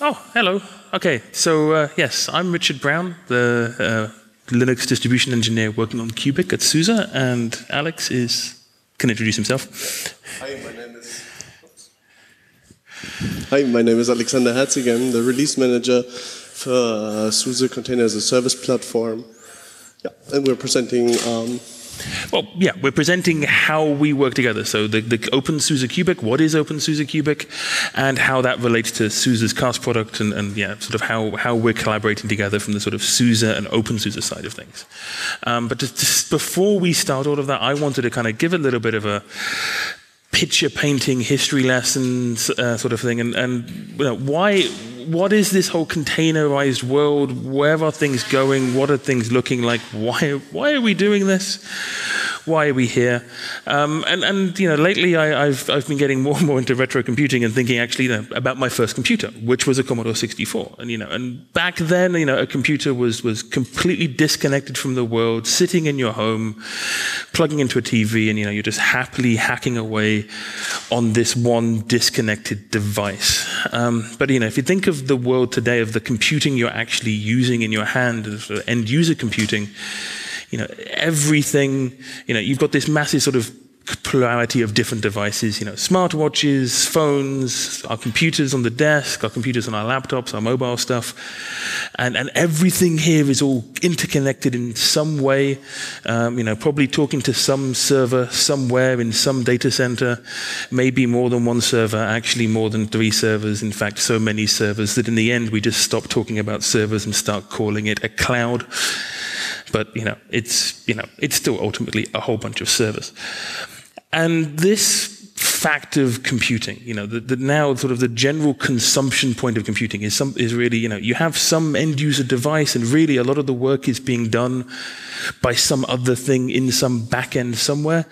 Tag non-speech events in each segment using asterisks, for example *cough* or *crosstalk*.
Oh, hello. Okay, so uh, yes, I'm Richard Brown, the uh, Linux distribution engineer working on Kubic at SUSE, and Alex is can introduce himself. Hi, my name is. Hi, my name is Alexander Herzig. I'm the release manager for uh, SUSE Container as a Service platform. Yeah, and we're presenting um, well, yeah, we're presenting how we work together. So the, the Open SUSE Kubic, what is Open SUSE Kubic, and how that relates to SUSE's CaaSP product, and, and yeah, sort of how, how we're collaborating together from the sort of SUSE and Open SUSE side of things. Um, but just, just before we start all of that, I wanted to kind of give a little bit of a picture painting history lessons uh, sort of thing. And, and you know, why what is this whole containerized world? Where are things going? What are things looking like? Why why are we doing this? Why are we here? Um, and, and, you know, lately I, have I've been getting more and more into retro computing and thinking actually you know, about my first computer, which was a Commodore 64. And, you know, and back then, you know, a computer was, was completely disconnected from the world, sitting in your home, plugging into a TV, and, you know, you're just happily hacking away on this one disconnected device. Um, but, you know, if you think of the world today, of the computing you're actually using in your hand, end user computing, you know, everything, you know, you've got this massive sort of plurality of different devices, you know, smartwatches, phones, our computers on the desk, our computers on our laptops, our mobile stuff. And, and everything here is all interconnected in some way, um, you know, probably talking to some server somewhere in some data center, maybe more than one server, actually more than three servers. In fact, so many servers that in the end we just stop talking about servers and start calling it a cloud. But you know, it's you know, it's still ultimately a whole bunch of servers. And this fact of computing, you know, the, now sort of the general consumption point of computing is some is really, you know, you have some end user device, and really a lot of the work is being done by some other thing in some back end somewhere,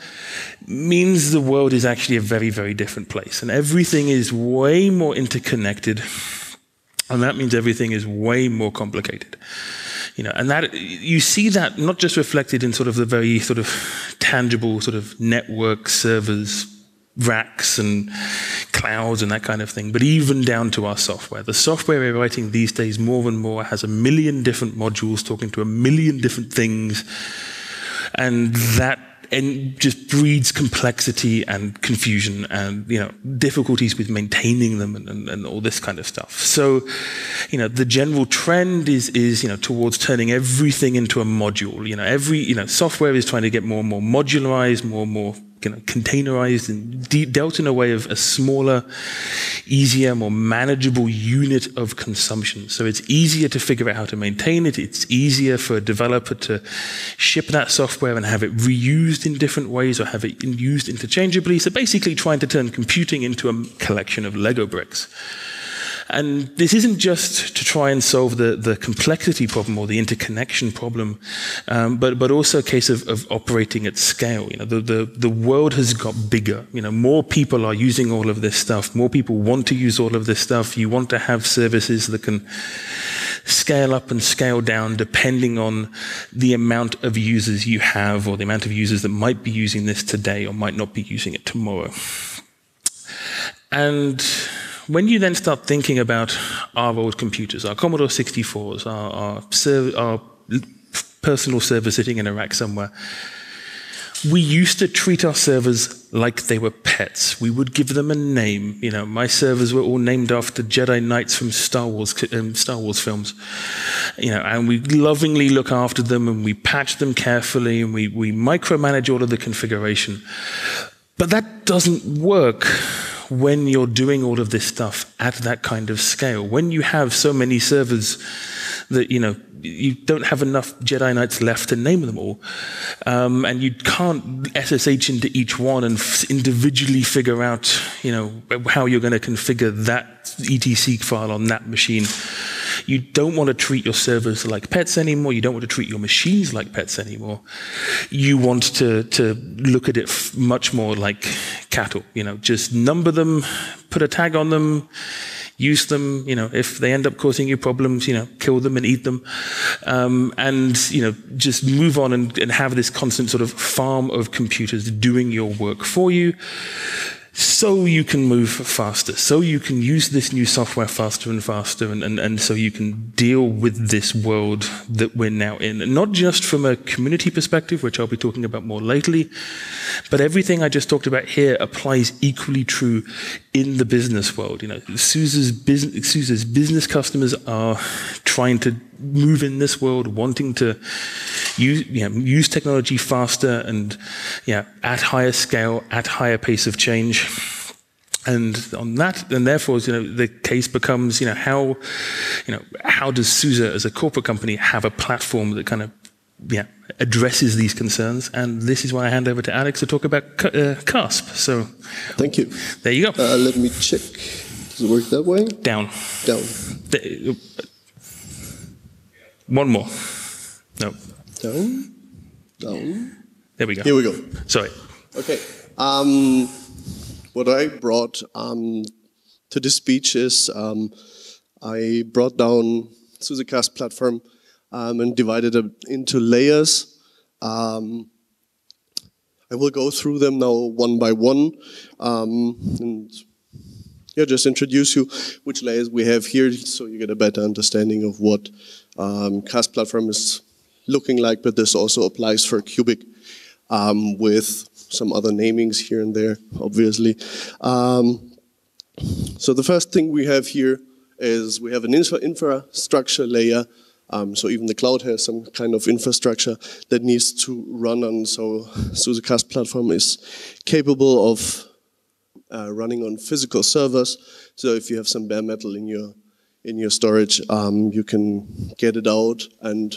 means the world is actually a very, very different place. And everything is way more interconnected. And that means everything is way more complicated. You know, and that you see that not just reflected in sort of the very sort of tangible sort of network servers, racks and clouds and that kind of thing, but even down to our software. The software we're writing these days more and more has a million different modules talking to a million different things. And that and just breeds complexity and confusion and you know difficulties with maintaining them and, and, and, all this kind of stuff. So, you know, the general trend is is you know towards turning everything into a module. You know, every you know software is trying to get more and more modularized, more and more you know, containerized and de- dealt in a way of a smaller, easier, more manageable unit of consumption. So it's easier to figure out how to maintain it. It's easier for a developer to ship that software and have it reused in different ways or have it used interchangeably. So basically trying to turn computing into a collection of Lego bricks. And this isn't just to try and solve the, the complexity problem or the interconnection problem, um, but, but also a case of, of operating at scale. You know, the, the, the world has got bigger. You know, more people are using all of this stuff. More people want to use all of this stuff. You want to have services that can scale up and scale down depending on the amount of users you have or the amount of users that might be using this today or might not be using it tomorrow. And when you then start thinking about our old computers, our Commodore 64s, our, our, serv- our personal server sitting in a rack somewhere, we used to treat our servers like they were pets. We would give them a name. You know, my servers were all named after Jedi Knights from Star Wars, um, Star Wars films. You know, and we lovingly look after them and we patch them carefully and we, we micromanage all of the configuration. But that doesn't work when you're doing all of this stuff at that kind of scale. When you have so many servers that, you know, you don't have enough Jedi Knights left to name them all. Um, and you can't SSH into each one and individually figure out, you know, how you're going to configure that etc file on that machine. You don't want to treat your servers like pets anymore. You don't want to treat your machines like pets anymore. You want to, to look at it much more like cattle. You know, just number them, put a tag on them, use them. You know, if they end up causing you problems, you know, kill them and eat them, um, and you know, just move on and, and have this constant sort of farm of computers doing your work for you so you can move faster, so you can use this new software faster and faster, and, and, and so you can deal with this world that we're now in. Not just from a community perspective, which I'll be talking about more lately, but everything I just talked about here applies equally true in the business world. You know, SUSE's business, SUSE's business customers are trying to move in this world, wanting to use, you know, use technology faster and yeah, at higher scale, at higher pace of change. And on that, and therefore, you know, the case becomes, you know, how, you know, how does SUSE as a corporate company have a platform that kind of, yeah, addresses these concerns? And this is why I hand over to Alex to talk about uh, CaaSP. So, thank you. There you go. Uh, let me check. Does it work that way? Down. Down. The, one more. No. Down. Down. There we go. Here we go. Sorry. Okay. Um, what I brought um, to this speech is um, I brought down SUSE CaaS platform um, and divided it into layers. Um, I will go through them now one by one um, and yeah, just introduce you which layers we have here so you get a better understanding of what um, CaaSP platform is looking like, but this also applies for Kubic um, with some other namings here and there, obviously. Um, so the first thing we have here is we have an infra infrastructure layer. Um, so even the cloud has some kind of infrastructure that needs to run on. So SUSE CaaS platform is capable of uh, running on physical servers. So if you have some bare metal in your in your storage, um, you can get it out and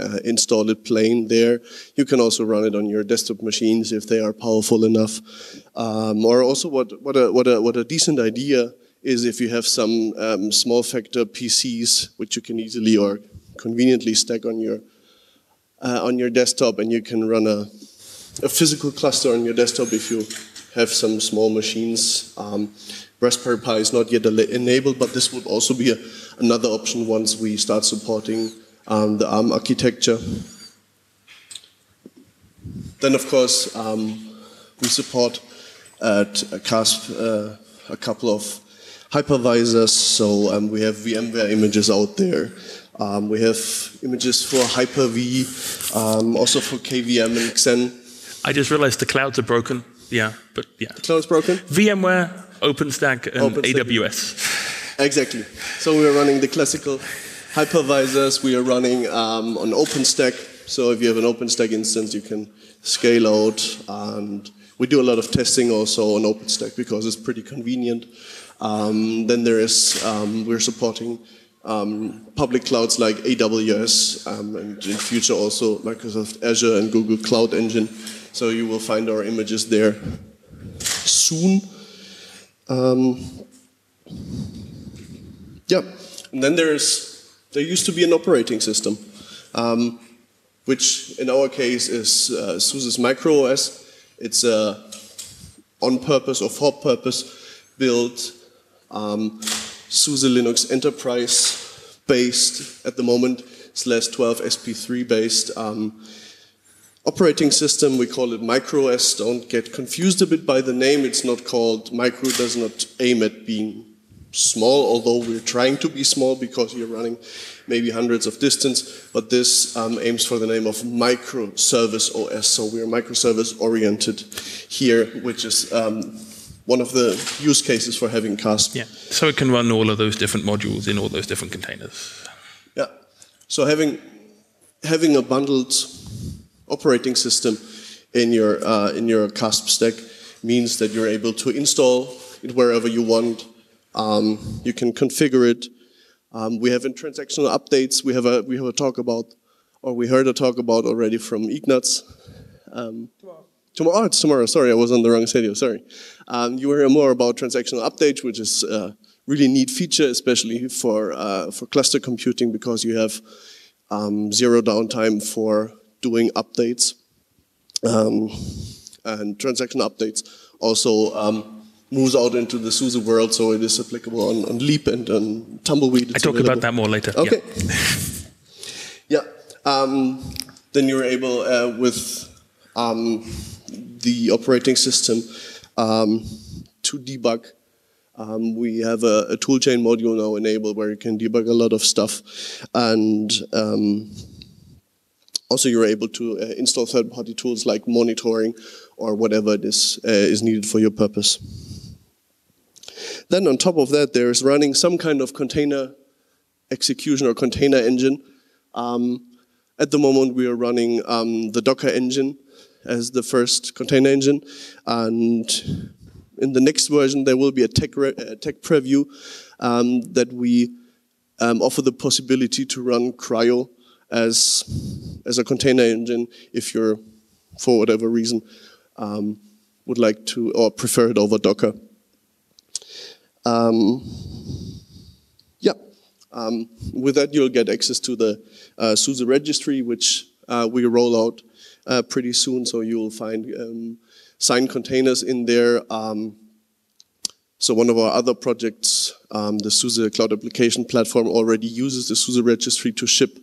uh, install it plain there. You can also run it on your desktop machines if they are powerful enough. Um, or also what, what, a, what, a, what a decent idea is if you have some um, small factor PCs which you can easily or conveniently stack on your, uh, on your desktop and you can run a, a physical cluster on your desktop if you have some small machines. Um, Raspberry Pi is not yet enabled, but this would also be a, another option once we start supporting um, the ARM architecture. Then, of course, um, we support at CaaSP uh, a couple of hypervisors. So um, we have VMware images out there. Um, we have images for Hyper-V, um, also for KVM and Xen. I just realized the clouds are broken. Yeah, but yeah. The cloud's broken? VMware, OpenStack, and OpenStack. AWS. Exactly. So we're running the classical hypervisors. We are running um, on OpenStack. So if you have an OpenStack instance, you can scale out. And we do a lot of testing also on OpenStack because it's pretty convenient. Um, then there is, um, we're supporting um, public clouds like AWS um, and in future also Microsoft Azure and Google Cloud Engine. So you will find our images there soon. Um, yeah, and then there's there used to be an operating system, um, which in our case is uh, SUSE's Micro OS. It's a on purpose or for purpose built um, SUSE Linux Enterprise based at the moment SLES 12 SP3 based um, operating system. We call it MicroOS. Don't get confused a bit by the name. It's not called Micro. Does not aim at being small, although we're trying to be small because you're running maybe hundreds of distance. But this um, aims for the name of Microservice OS. So we're microservice oriented here, which is um, one of the use cases for having CaaSP. Yeah. So it can run all of those different modules in all those different containers. Yeah. So having having a bundled operating system in your, uh, in your CaaSP stack means that you're able to install it wherever you want. Um, you can configure it. Um, we have in transactional updates, we have a, we have a talk about, or we heard a talk about already from Ignaz. Um, tomorrow. tomorrow. Oh, it's tomorrow. Sorry, I was on the wrong schedule. Sorry. Um, you will hear more about transactional updates, which is a really neat feature, especially for uh, for cluster computing, because you have um, zero downtime for doing updates um, and transaction updates also um, moves out into the SUSE world, so it is applicable on, on Leap and on Tumbleweed. I talk available. about that more later. Okay. Yeah. *laughs* yeah. Um, then you're able uh, with um, the operating system um, to debug. Um, we have a, a toolchain module now enabled where you can debug a lot of stuff. And um, also you're able to uh, install third-party tools like monitoring or whatever it is, uh, is needed for your purpose. Then on top of that, there's running some kind of container execution or container engine. Um, at the moment, we are running um, the Docker engine as the first container engine. And in the next version, there will be a tech, a tech preview um, that we um, offer the possibility to run CRI-O as, as a container engine if you're, for whatever reason, um, would like to or prefer it over Docker. Um, yeah, um, with that you'll get access to the uh, SUSE registry, which uh, we roll out uh, pretty soon. So you'll find um, signed containers in there. Um, so one of our other projects, um, the SUSE Cloud Application Platform, already uses the SUSE registry to ship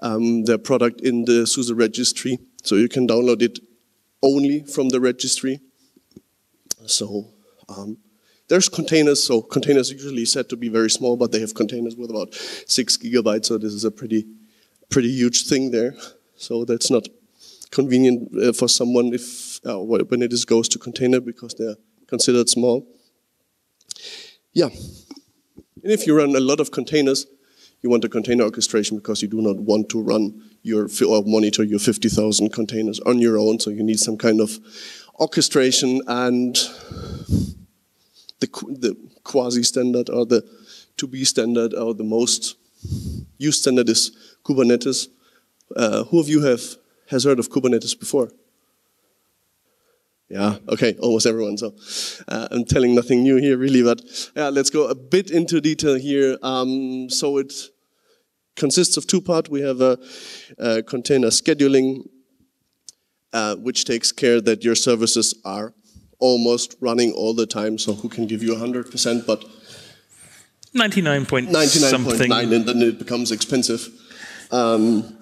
um, their product in the SUSE registry. So you can download it only from the registry. So um, there's containers, so containers usually said to be very small, but they have containers with about six gigabytes, so this is a pretty, pretty huge thing there. So that's not convenient uh, for someone if uh, when it is goes to container because they're considered small. Yeah, and if you run a lot of containers, you want a container orchestration because you do not want to run your or monitor your 50,000 containers on your own. So you need some kind of orchestration and the, the quasi standard or the to be standard or the most used standard is Kubernetes. Uh, who of you have has heard of Kubernetes before? Yeah, okay, almost everyone. So uh, I'm telling nothing new here, really, but yeah, let's go a bit into detail here. Um, so it consists of two parts. We have a, a container scheduling, uh, which takes care that your services are almost running all the time. So who can give you 100%, but 99 point 99.9 and then it becomes expensive. Um,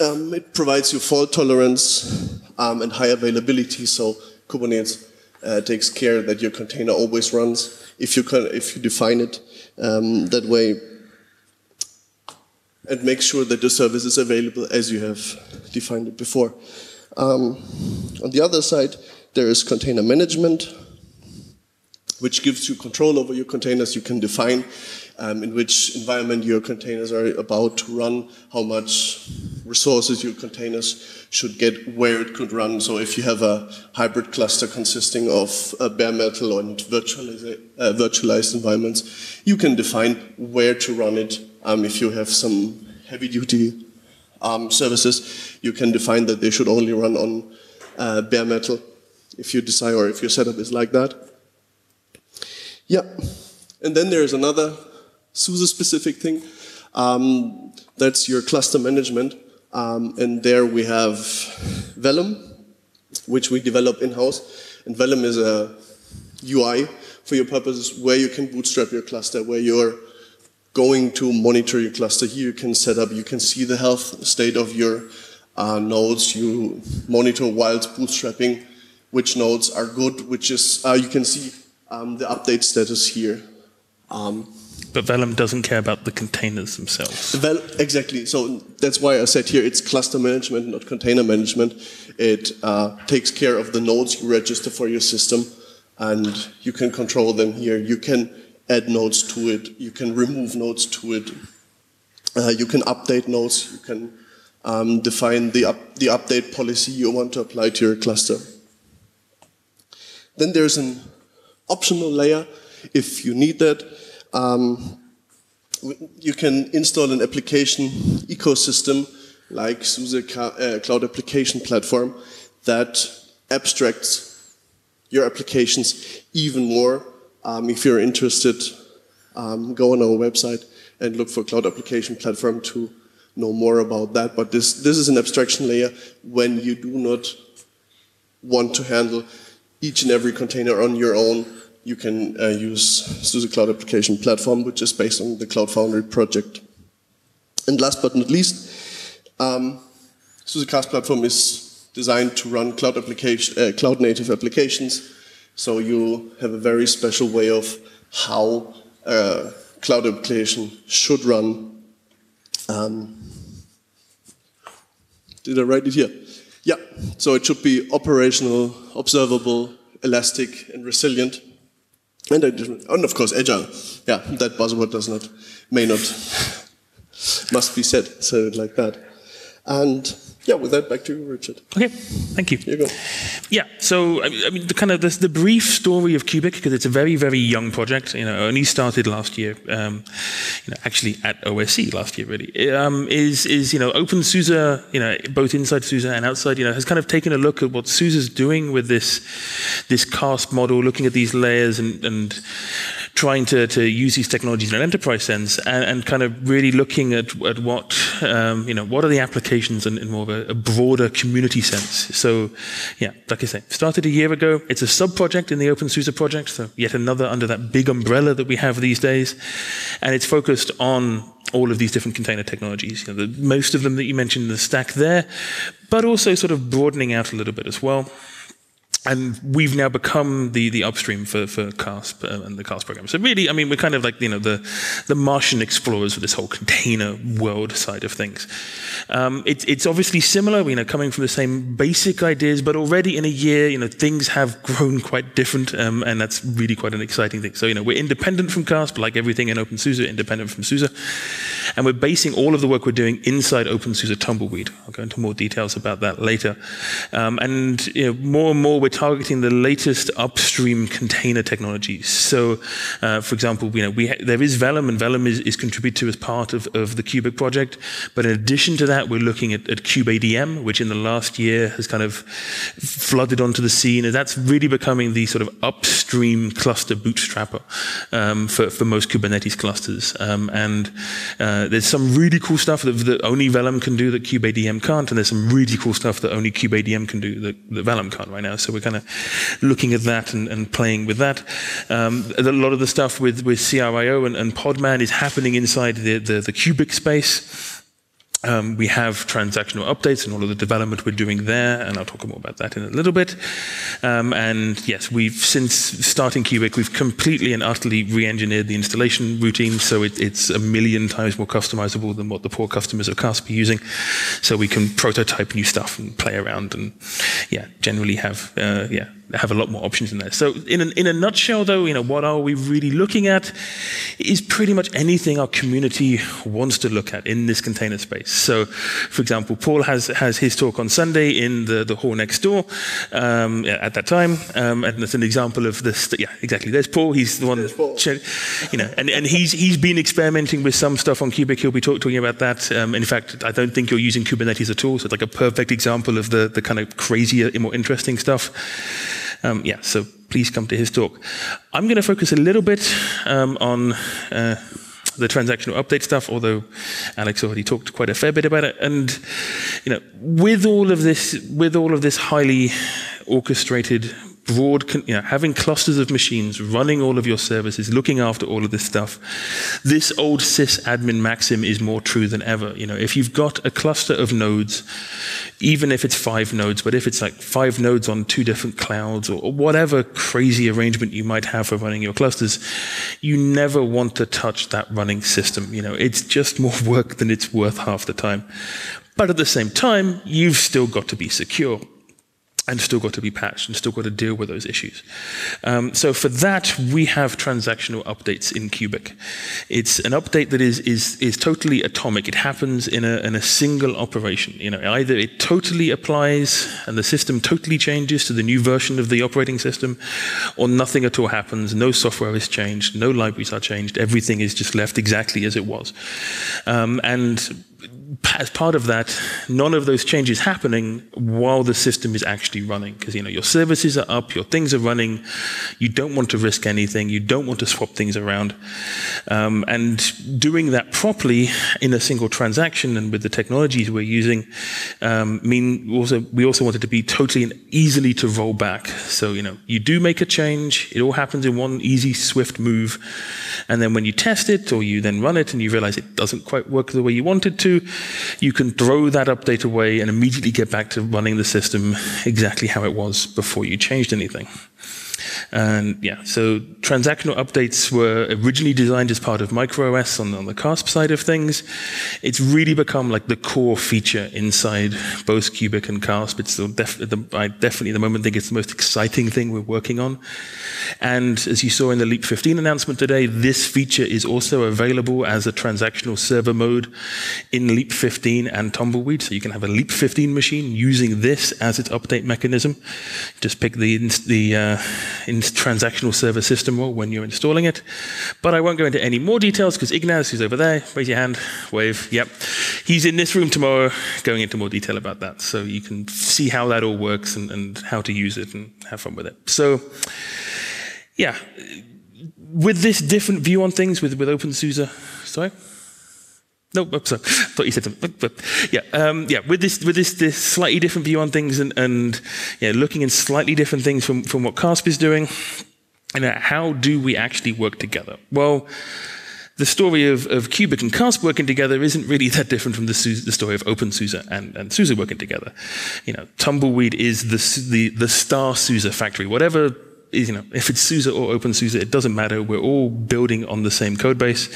um, it provides you fault tolerance um, and high availability. So Kubernetes uh, takes care that your container always runs if you can, if you define it um, that way, and make sure that the service is available as you have defined it before. Um, on the other side, there is container management, which gives you control over your containers. You can define um, in which environment your containers are about to run, how much resources your containers should get, where it could run. So if you have a hybrid cluster consisting of uh, bare metal and virtualized, uh, virtualized environments, you can define where to run it. Um, if you have some heavy duty um, services, you can define that they should only run on uh, bare metal if you decide or if your setup is like that. Yeah. And then there's another SUSE specific thing. Um, that's your cluster management. Um, and there we have Velum, which we develop in-house. And Velum is a UI for your purposes where you can bootstrap your cluster, where you're going to monitor your cluster. Here you can set up, you can see the health state of your uh, nodes. You monitor while bootstrapping which nodes are good, which is, uh, you can see um, the update status here. Um, but Velum doesn't care about the containers themselves. Vel exactly. So that's why I said here it's cluster management, not container management. It uh, takes care of the nodes you register for your system, and you can control them here. You can add nodes to it. You can remove nodes to it. Uh, you can update nodes. You can um, define the, up the update policy you want to apply to your cluster. Then there's an optional layer if you need that. Um, you can install an application ecosystem like SUSE uh, Cloud Application Platform that abstracts your applications even more. Um, if you're interested, um, go on our website and look for Cloud Application Platform to know more about that. But this, this is an abstraction layer when you do not want to handle each and every container on your own, you can uh, use SUSE Cloud Application Platform, which is based on the Cloud Foundry project. And last but not least, um, SUSE CaaS Platform is designed to run cloud, application, uh, cloud native applications. So you have a very special way of how a cloud application should run. Um, did I write it here? Yeah, so it should be operational, observable, elastic, and resilient. And, uh, and of course, agile. Yeah, that buzzword does not, may not, *laughs* must be said, so like that. And yeah, with that, back to you, Richard. Okay, thank you. Here you go. Yeah, so I mean, the kind of the, the brief story of Kubic because it's a very, very young project. You know, only started last year. Um, you know, actually at OSC last year, really. Um, is is you know, OpenSUSE, you know, both inside SUSE and outside, you know, has kind of taken a look at what SUSE's doing with this this CaaSP model, looking at these layers and and trying to, to use these technologies in an enterprise sense and, and kind of really looking at, at what, um, you know, what are the applications in, in more of a, a, broader community sense. So, yeah, like I say, started a year ago. It's a sub-project in the OpenSUSE project, so yet another under that big umbrella that we have these days. And it's focused on all of these different container technologies. You know, the, most of them that you mentioned in the stack there, but also sort of broadening out a little bit as well and we've now become the, the upstream for, for CaaSP uh, and the CaaSP program. So really, I mean, we're kind of like, you know, the, the Martian explorers for this whole container world side of things. Um, it, it's obviously similar, you know, coming from the same basic ideas, but already in a year, you know, things have grown quite different, um, and that's really quite an exciting thing. So, you know, we're independent from CaaSP, like everything in OpenSUSE, independent from SUSE, and we're basing all of the work we're doing inside OpenSUSE Tumbleweed. I'll go into more details about that later. Um, and, you know, more and more we're targeting the latest upstream container technologies. So, uh, for example, you know, we there is Velum, and Velum is, is contributed to as part of, of the Kubic project. But in addition to that, we're looking at, at which in the last year has kind of flooded onto the scene, and that's really becoming the sort of upstream cluster bootstrapper um, for, for most Kubernetes clusters. Um, and uh, there's some really cool stuff that, that only Velum can do that KubeADM can't, and there's some really cool stuff that only KubeADM can do that, that Velum can't right now. So we're kind of looking at that and, and playing with that. Um, a lot of the stuff with, with CRI-O and, and Podman is happening inside the, the, the Kubic space. Um, we have transactional updates and all of the development we're doing there, and I'll talk more about that in a little bit. Um, and yes, we've since starting Kubic, we've completely and utterly re-engineered the installation routine, so it, it's a million times more customizable than what the poor customers of CaaSP are using. So we can prototype new stuff and play around, and yeah, generally have uh, yeah have a lot more options in there. So in a, in a nutshell, though, you know, what are we really looking at is pretty much anything our community wants to look at in this container space. So, for example, Paul has, has his talk on Sunday in the, the hall next door um, at that time, um, and that's an example of this. Yeah, exactly. There's Paul. He's the one, you know, and, and he's he's been experimenting with some stuff on Kubic. He'll be talk, talking about that. Um, in fact, I don't think you're using Kubernetes at all. So it's like a perfect example of the the kind of crazier, more interesting stuff. Um, yeah, so please come to his talk. I'm going to focus a little bit um, on uh, the transactional update stuff, although Alex already talked quite a fair bit about it. And you know, with all of this, with all of this highly orchestrated broad, you know, having clusters of machines running all of your services, looking after all of this stuff. This old sysadmin maxim is more true than ever. You know, if you've got a cluster of nodes, even if it's five nodes, but if it's like five nodes on two different clouds or, whatever crazy arrangement you might have for running your clusters, you never want to touch that running system. You know, it's just more *laughs* work than it's worth half the time. But at the same time, you've still got to be secure and still got to be patched and still got to deal with those issues. Um, so for that, we have transactional updates in Kubic. It's an update that is is is totally atomic. It happens in a in a single operation. You know, either it totally applies and the system totally changes to the new version of the operating system, or nothing at all happens. No software is changed. No libraries are changed. Everything is just left exactly as it was. Um, and as part of that, none of those changes happening while the system is actually running. Because you know your services are up, your things are running. You don't want to risk anything. You don't want to swap things around. Um, and doing that properly in a single transaction and with the technologies we're using, um, mean also we also want it to be totally and easily to roll back. So you know you do make a change, it all happens in one easy, swift move, and then when you test it or you then run it and you realize it doesn't quite work the way you wanted to you can throw that update away and immediately get back to running the system exactly how it was before you changed anything. And yeah, so transactional updates were originally designed as part of MicroOS on, on the CaaSP side of things. It's really become like the core feature inside both Kubic and CaaSP. It's the def the, I definitely at the moment think it's the most exciting thing we're working on. And as you saw in the Leap 15 announcement today, this feature is also available as a transactional server mode in Leap 15 and Tumbleweed. So you can have a Leap 15 machine using this as its update mechanism. Just pick the, the uh, in transactional server system role when you're installing it. But I won't go into any more details because Ignaz, who's over there, raise your hand, wave, yep. He's in this room tomorrow going into more detail about that. So you can see how that all works and, and how to use it and have fun with it. So, yeah, with this different view on things with, with OpenSUSE, sorry? No, oops, sorry. thought you said something. Yeah, um, yeah. With this, with this, this slightly different view on things, and, and yeah, looking in slightly different things from, from what CaaSP is doing, and how do we actually work together? Well, the story of, of Kubic and CaaSP working together isn't really that different from the, the story of OpenSUSE and, and SUSE working together. You know, Tumbleweed is the, the, the star SUSE factory. Whatever, you know, if it's SUSE or OpenSUSE, it doesn't matter. We're all building on the same code base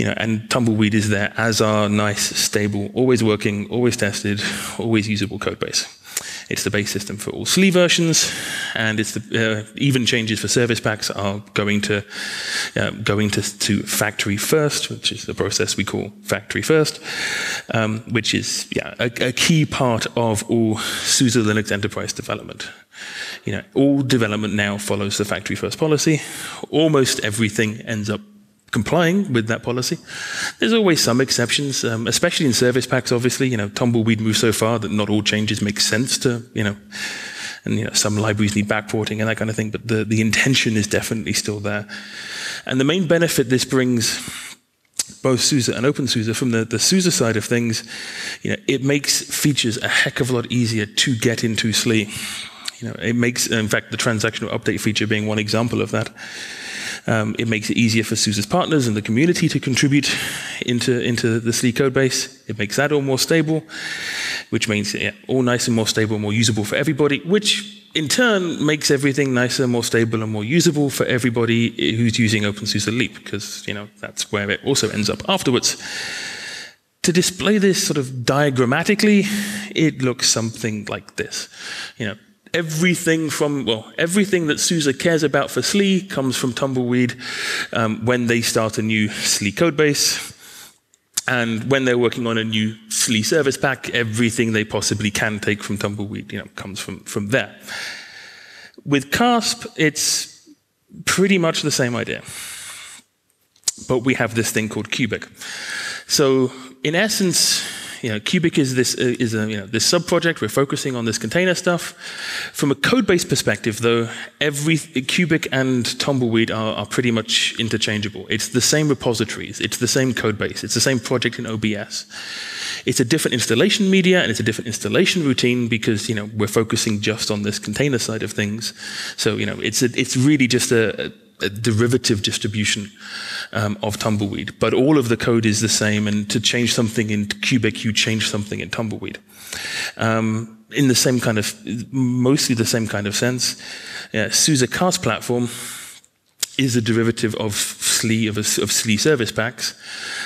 you know, and Tumbleweed is there as our nice, stable, always working, always tested, always usable code base. It's the base system for all SLE versions, and it's the uh, even changes for service packs are going to uh, going to, to factory first, which is the process we call factory first, um, which is yeah a, a key part of all SUSE Linux enterprise development. You know, all development now follows the factory first policy. Almost everything ends up complying with that policy. There's always some exceptions, um, especially in service packs. Obviously, you know, Tumbleweed moves so far that not all changes make sense to you know, and you know, some libraries need backporting and that kind of thing. But the the intention is definitely still there, and the main benefit this brings. Both SUSE and OpenSUSE, from the, the SUSE side of things, you know, it makes features a heck of a lot easier to get into SLE. You know, it makes, in fact, the transactional update feature being one example of that. Um, it makes it easier for SUSE's partners and the community to contribute into, into the SLE code base. It makes that all more stable, which means yeah, all nice and more stable, more usable for everybody, which in turn makes everything nicer, more stable, and more usable for everybody who's using OpenSUSE Leap, because you know that's where it also ends up afterwards. To display this sort of diagrammatically, it looks something like this. You know, everything from, well, everything that SUSE cares about for SLE comes from Tumbleweed um, when they start a new SLE code base. And when they're working on a new SLE service pack, everything they possibly can take from Tumbleweed you know, comes from, from there. With CaaSP, it's pretty much the same idea. But we have this thing called Kubic. So in essence, you know, Kubic is this uh, is a, you know, this sub project. We're focusing on this container stuff. From a code base perspective, though, every Kubic and Tumbleweed are, are pretty much interchangeable. It's the same repositories. It's the same code base. It's the same project in OBS. It's a different installation media and it's a different installation routine because you know we're focusing just on this container side of things. So you know it's a, it's really just a, a a derivative distribution um, of Tumbleweed, but all of the code is the same. And to change something in Kubic, you change something in Tumbleweed. Um, in the same kind of, mostly the same kind of sense. Yeah, SUSE CaaSP platform is a derivative of SLE, of, a, of SLE service packs.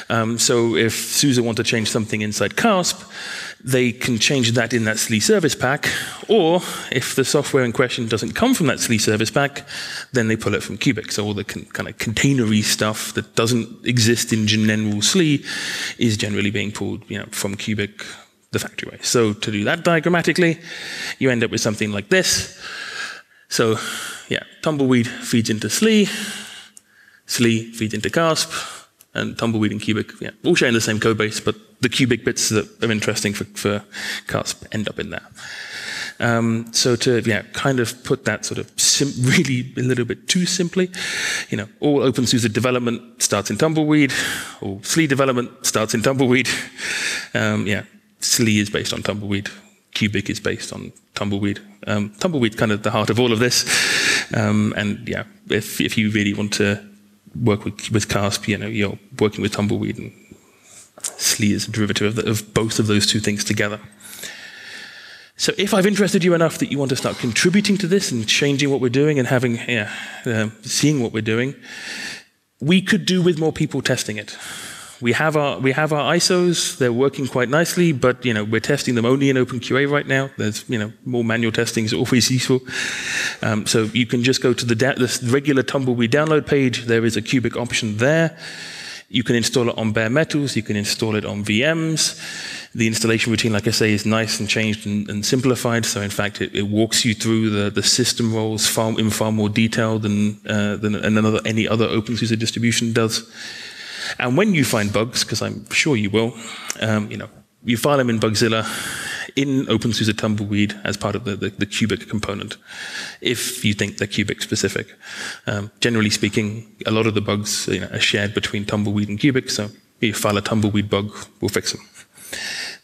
Um, so if SUSE want to change something inside CaaSP, they can change that in that SLE service pack, or if the software in question doesn't come from that SLE service pack, then they pull it from Kubic. So all the kind of containery stuff that doesn't exist in general SLE is generally being pulled you know, from Kubic the factory way. So to do that diagrammatically, you end up with something like this. So yeah, Tumbleweed feeds into SLE, SLE feeds into CaaSP, and Tumbleweed and Kubic, yeah, all sharing the same code base, but the Kubic bits that are interesting for, for CaaSP end up in there. Um, so to yeah, kind of put that sort of *laughs* really a little bit too simply, you know, all OpenSUSE development starts in Tumbleweed, all SLE development starts in Tumbleweed. Um, yeah, SLE is based on Tumbleweed, Kubic is based on Tumbleweed. Um, Tumbleweed kind of the heart of all of this. Um, and yeah, if, if you really want to work with, with CaaSP, you know, you're working with Tumbleweed and SLE is a derivative of, the, of both of those two things together. So if I've interested you enough that you want to start contributing to this and changing what we're doing and having, yeah, uh, seeing what we're doing, we could do with more people testing it. We have our we have our ISOs. They're working quite nicely, but you know we're testing them only in OpenQA right now. There's you know more manual testing is always *laughs* useful. Um, so you can just go to the, regular Tumbleweed download page. There is a Kubic option there. You can install it on bare metals, you can install it on VMs. The installation routine, like I say, is nice and changed and, and simplified. So, in fact, it, it, walks you through the, the system roles far, in far more detail than, uh, than another, any other open OpenSUSE distribution does. And when you find bugs, because I'm sure you will, um, you know, you file them in Bugzilla in OpenSUSE Tumbleweed as part of the, the, the, Kubic component, if you think they're Kubic specific. Um, generally speaking, a lot of the bugs you know, are shared between Tumbleweed and Cubic, so if you file a Tumbleweed bug, we'll fix them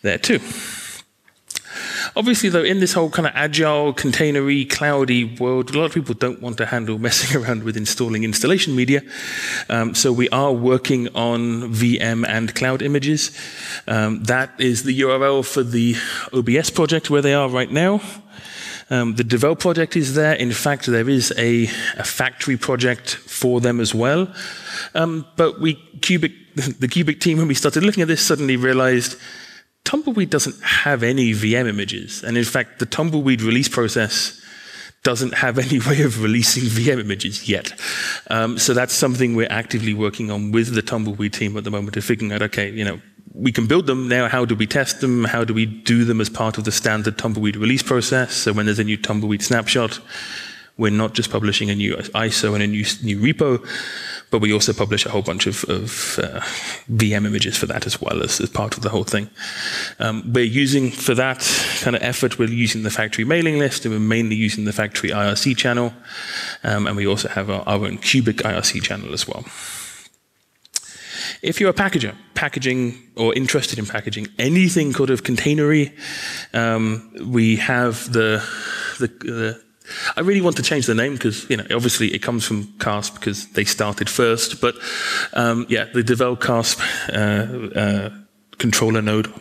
there too. Obviously, though, in this whole kind of agile, containery, cloudy world, a lot of people don't want to handle messing *laughs* around with installing installation media. Um, so we are working on VM and cloud images. Um, that is the URL for the OBS project where they are right now. Um, the Devel project is there. In fact, there is a, a factory project for them as well. Um, but we, Kubic, *laughs* the Kubic team, when we started looking at this, suddenly realized Tumbleweed doesn't have any VM images. And in fact, the Tumbleweed release process doesn't have any *laughs* way of releasing VM images yet. Um, so that's something we're actively working on with the Tumbleweed team at the moment of figuring out, okay, you know, we can build them now. How do we test them? How do we do them as part of the standard Tumbleweed release process? So when there's a new Tumbleweed snapshot, we're not just publishing a new ISO and a new, new repo, but we also publish a whole bunch of, of uh, VM images for that as well as, as part of the whole thing. Um, we're using, for that kind of effort, we're using the factory mailing list and we're mainly using the factory IRC channel. Um, and we also have our, our own Kubic IRC channel as well. If you're a packager, packaging or interested in packaging anything sort of containery, um, we have the, the, the I really want to change the name because, you know, obviously it comes from CaaSP because they started first. But um, yeah, the Devel CaaSP uh, uh, controller node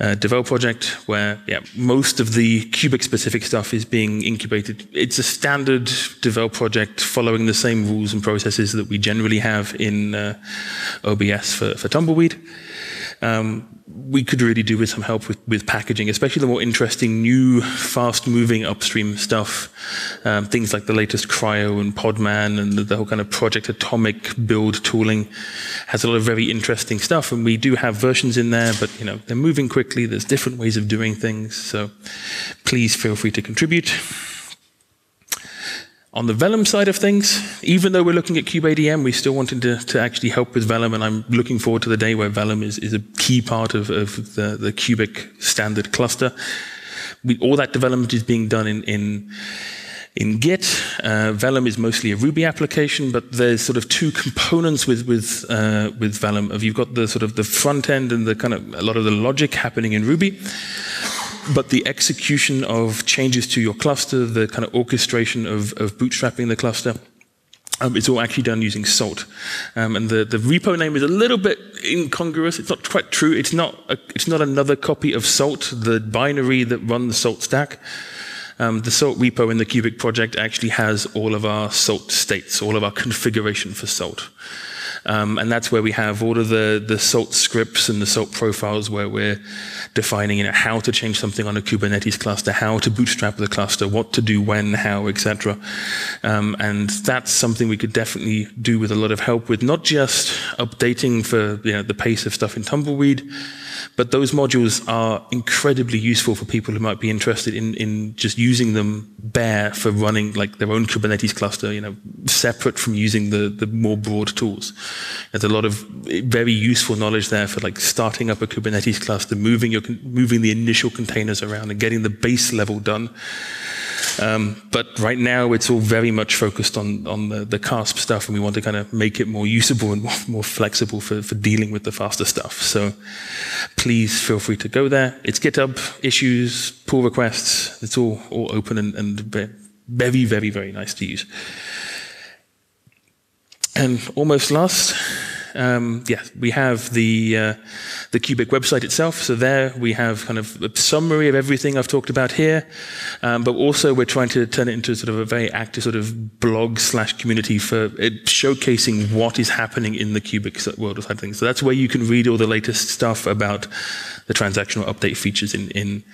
uh, Devel project where yeah, most of the Kubic specific stuff is being incubated. It's a standard Devel project following the same rules and processes that we generally have in uh, OBS for, for Tumbleweed. Um, we could really do with some help with, with packaging, especially the more interesting, new, fast moving upstream stuff. Um, things like the latest CRI-O and Podman and the, the, whole kind of Project Atomic build tooling has a lot of very interesting stuff. And we do have versions in there, but you know, they're moving quickly. There's different ways of doing things. So please feel free to contribute. On the Velum side of things, even though we're looking at KubeADM, we still wanted to, to actually help with Velum, and I'm looking forward to the day where Velum is, is a key part of, of the, the Kubic standard cluster. We, all that development is being done in, in, in Git. Uh, Velum is mostly a Ruby application, but there's sort of two components with with uh, with Velum. You've got the sort of the front end and the kind of a lot of the logic happening in Ruby, but the execution of changes to your cluster, the kind of orchestration of, of bootstrapping the cluster, um, it's all actually done using Salt. Um, and the, the repo name is a little bit incongruous. It's not quite true. It's not, a, it's not another copy of Salt, the binary that runs the Salt stack. Um, the Salt repo in the Kubic project actually has all of our Salt states, all of our configuration for Salt. Um, and that's where we have all of the, the SALT scripts and the SALT profiles where we're defining you know, how to change something on a Kubernetes cluster, how to bootstrap the cluster, what to do when, how, etc. Um, and that's something we could definitely do with a lot of help with, not just updating for you know, the pace of stuff in Tumbleweed, but those modules are incredibly useful for people who might be interested in, in just using them bare for running like their own Kubernetes cluster, you know, separate from using the, the more broad tools. There's a lot of very useful knowledge there for like starting up a Kubernetes cluster, moving your, moving the initial containers around and getting the base level done. Um, but right now, it's all very much focused on, on the, the CaaSP stuff, and we want to kind of make it more usable and *laughs* more, more flexible for, for dealing with the faster stuff. So please feel free to go there. It's GitHub, issues, pull requests. It's all, all open and, and very, very, very nice to use. And almost last, um, yeah, we have the uh, the Kubic website itself. So there we have kind of a summary of everything I've talked about here, um, but also we're trying to turn it into sort of a very active sort of blog slash community for it, showcasing what is happening in the Kubic world of things. So that's where you can read all the latest stuff about the transactional update features in in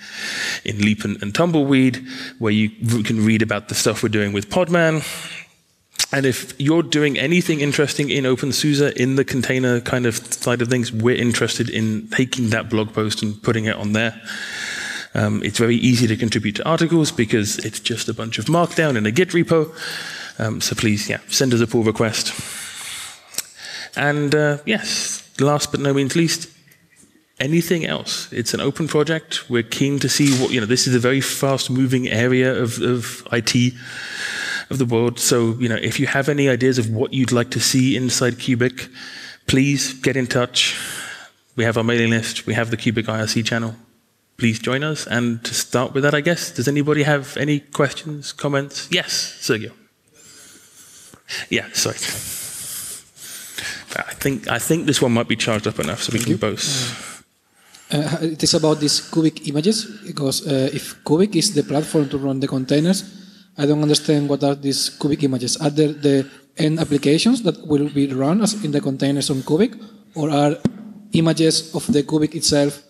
in Leap and, and Tumbleweed, where you can read about the stuff we're doing with Podman and if you're doing anything interesting in OpenSUSE in the container kind of side of things, we're interested in taking that blog post and putting it on there. Um, it's very easy to contribute to articles because it's just a bunch of markdown in a Git repo. Um, so please, yeah, send us a pull request. And uh, yes, last but no means least, anything else. It's an open project. We're keen to see what, you know, this is a very fast moving area of, of IT of the world. So, you know, if you have any ideas of what you'd like to see inside Kubic, please get in touch. We have our mailing list, we have the Kubic IRC channel. Please join us. And to start with that, I guess, does anybody have any questions, comments? Yes, Sergio. Yeah, sorry. I think I think this one might be charged up enough so we can both. Uh, it is about these Kubic images because uh, if Kubic is the platform to run the containers, I don't understand what are these Kubic images. Are there the end applications that will be run as in the containers on Kubic, or are images of the Kubic itself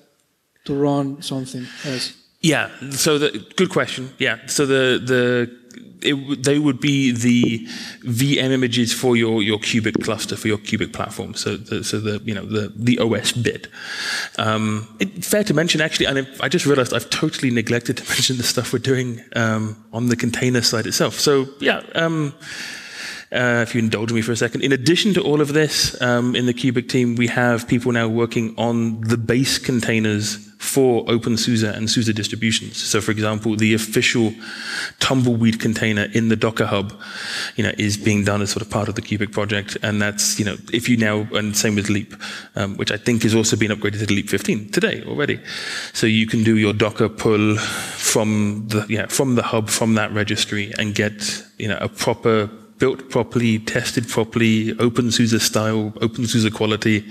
to run something else? Yeah. So the good question. Yeah. So the the it, they would be the VM images for your, your Kubic cluster, for your Kubic platform. So the, so the, you know, the, the OS bit. Um, it, fair to mention, actually, and I just realized I've totally neglected to *laughs* mention the stuff we're doing um, on the container side itself. So yeah, um, uh, if you indulge me for a second. In addition to all of this, um, in the Kubic team, we have people now working on the base containers for OpenSUSE and SUSE distributions. So, for example, the official tumbleweed container in the Docker Hub, you know, is being done as sort of part of the Kubic project, and that's you know, if you now and same with Leap, um, which I think has also been upgraded to Leap 15 today already. So you can do your Docker pull from the yeah from the hub from that registry and get you know a proper built properly, tested properly, OpenSUSE style, OpenSUSE quality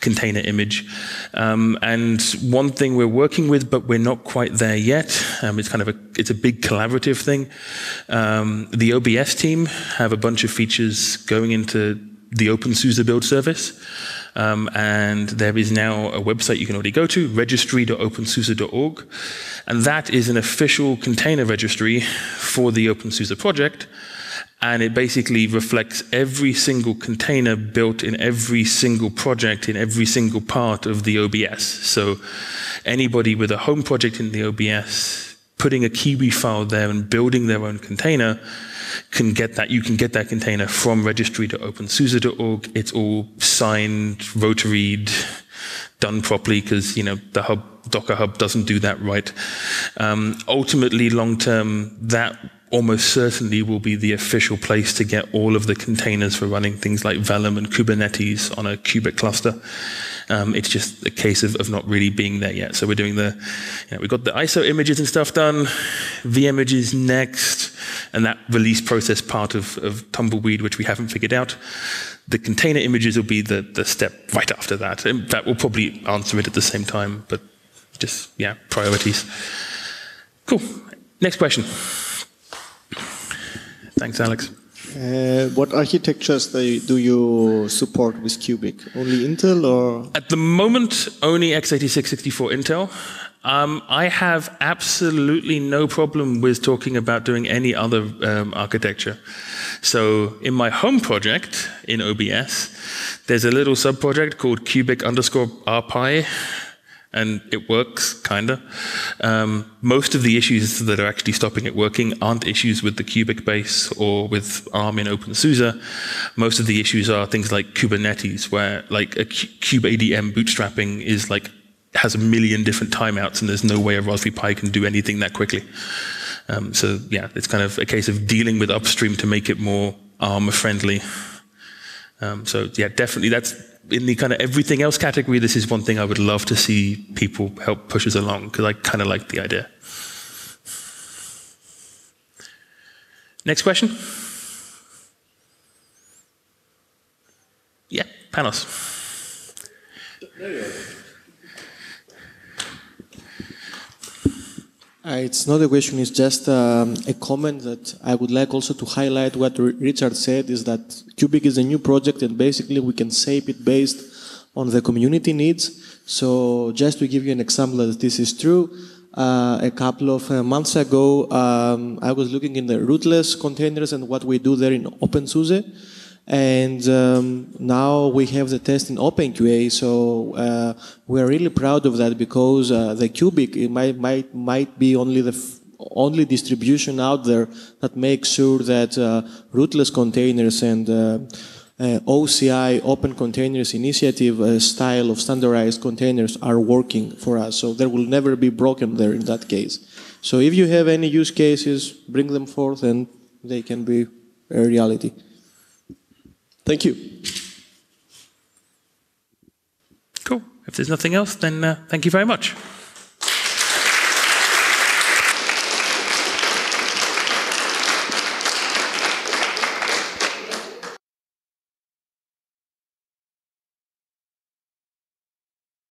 container image. Um, and one thing we're working with, but we're not quite there yet. Um, it's kind of a it's a big collaborative thing. Um, the OBS team have a bunch of features going into the OpenSUSE build service. Um, and there is now a website you can already go to, registry.opensuse.org. And that is an official container registry for the OpenSUSE project and it basically reflects every single container built in every single project in every single part of the OBS. So anybody with a home project in the OBS putting a Kiwi file there and building their own container can get that. You can get that container from registry to opensuse.org. It's all signed, rotoried, done properly because you know the hub Docker Hub doesn't do that right. Um, ultimately, long term, that almost certainly will be the official place to get all of the containers for running things like Velum and Kubernetes on a Kubic cluster. Um, it's just a case of, of, not really being there yet. So we're doing the, you know, we've got the ISO images and stuff done, vImages next, and that release process part of, of Tumbleweed, which we haven't figured out. The container images will be the, the step right after that. And that will probably answer it at the same time, but just, yeah, priorities. Cool. Next question. Thanks, Alex. Uh, what architectures do you support with Kubic? Only Intel or? At the moment, only x86 64 Intel. Um, I have absolutely no problem with talking about doing any other um, architecture. So in my home project in OBS, there's a little sub-project called kubic underscore rpi, and it works, kinda. Um, most of the issues that are actually stopping it working aren't issues with the Kubic base or with ARM in OpenSUSE. Most of the issues are things like Kubernetes, where like a kubeadm bootstrapping is like has a million different timeouts, and there's no way a Raspberry Pi can do anything that quickly. Um, so yeah, it's kind of a case of dealing with upstream to make it more ARM friendly. Um, so yeah, definitely that's in the kind of everything else category, this is one thing I would love to see people help push us along because I kind of like the idea. Next question. Yeah. Panos. It's not a question, it's just um, a comment that I would like also to highlight what R- Richard said is that Kubic is a new project and basically we can shape it based on the community needs. So just to give you an example that this is true, uh, a couple of uh, months ago, um, I was looking in the rootless containers and what we do there in OpenSUSE. And um, now we have the test in OpenQA, so uh, we're really proud of that because uh, the Kubic might, might, might be only the only distribution out there that makes sure that uh, rootless containers and uh, uh, OCI Open Containers Initiative uh, style of standardized containers are working for us. So there will never be broken there in that case. So if you have any use cases, bring them forth and they can be a reality. Thank you. Cool. If there's nothing else, then uh, thank you very much.